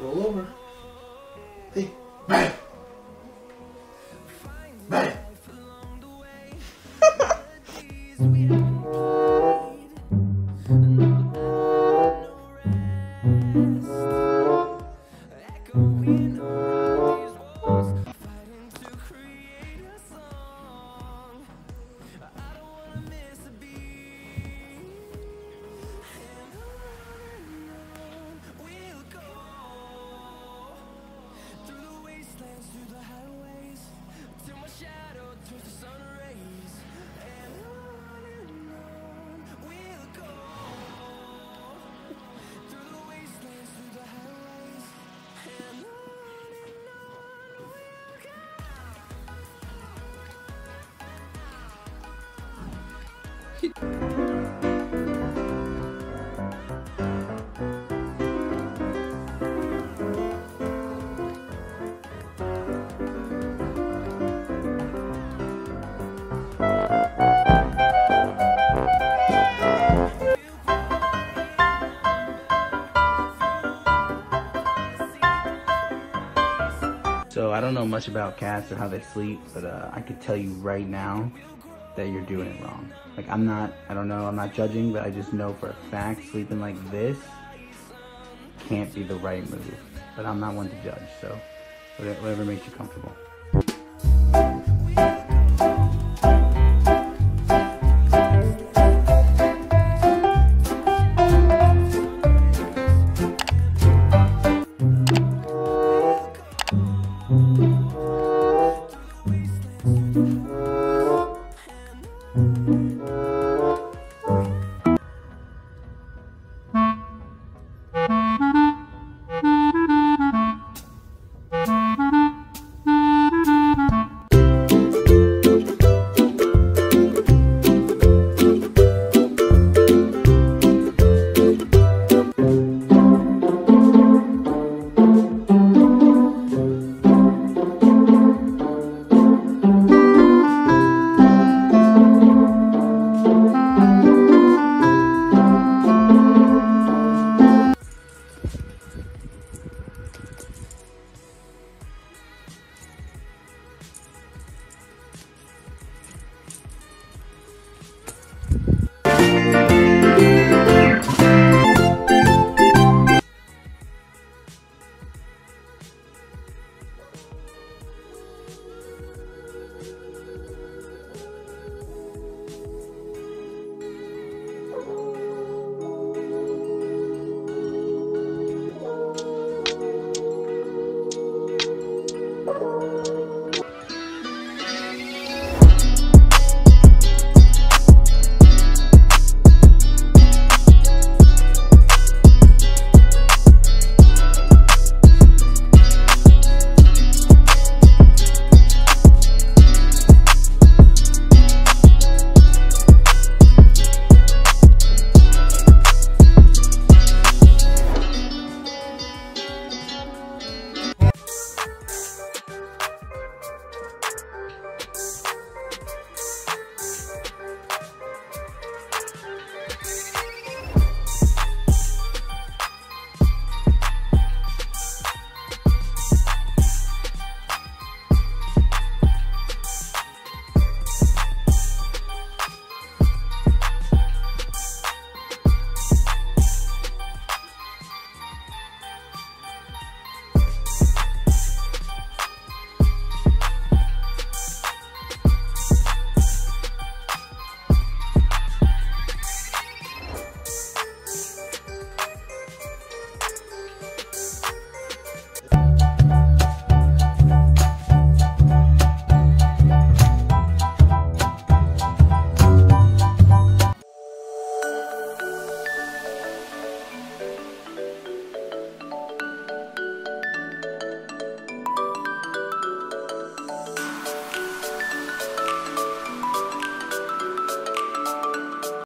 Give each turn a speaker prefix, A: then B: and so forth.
A: Roll over. Hey. Bam. So I don't know much about cats or how they sleep, but uh, I could tell you right now that you're doing it wrong. Like I'm not, I don't know, I'm not judging, but I just know for a fact sleeping like this can't be the right move. But I'm not one to judge, so whatever makes you comfortable.